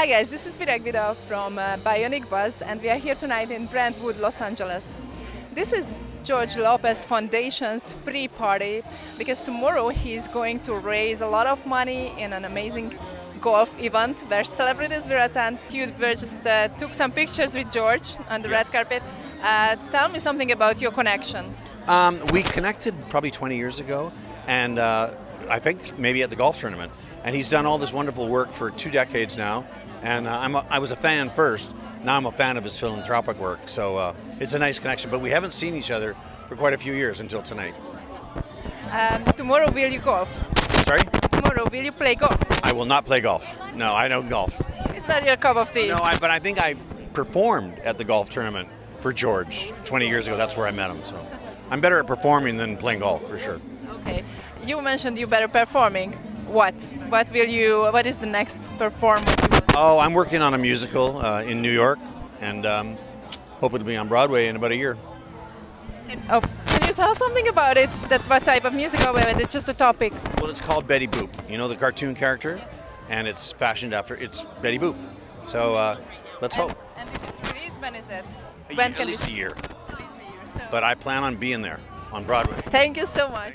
Hi guys, this is Virag Vida from uh, Bionic Buzz and we are here tonight in Brentwood, Los Angeles. This is George Lopez Foundation's pre-party because tomorrow he is going to raise a lot of money in an amazing golf event where celebrities will attend. You just uh, took some pictures with George on the Yes. red carpet. Uh, tell me something about your connections. Um, we connected probably 20 years ago, and uh, I think maybe at the golf tournament. And he's done all this wonderful work for two decades now. And uh, I'm a, I was a fan first. Now I'm a fan of his philanthropic work. So uh, it's a nice connection. But we haven't seen each other for quite a few years until tonight. Um, tomorrow will you golf? Sorry? Tomorrow will you play golf? I will not play golf. No, I don't golf. It's not your cup of tea. No, I, but I think I performed at the golf tournament for George 20 years ago. That's where I met him. So I'm better at performing than playing golf for sure. Okay. You mentioned you better performing. What? What will you? What is the next performance? Oh, I'm working on a musical uh, in New York, and um, hoping to be on Broadway in about a year. Can, oh, can you tell something about it? That what type of musical? It's just a topic. Well, it's called Betty Boop. You know the cartoon character, and it's fashioned after it's Betty Boop. So uh, let's And, hope. and if it's released, when is it? A When year- can at least a year. At least a year. So. But I plan on being there on Broadway. Thank you so much.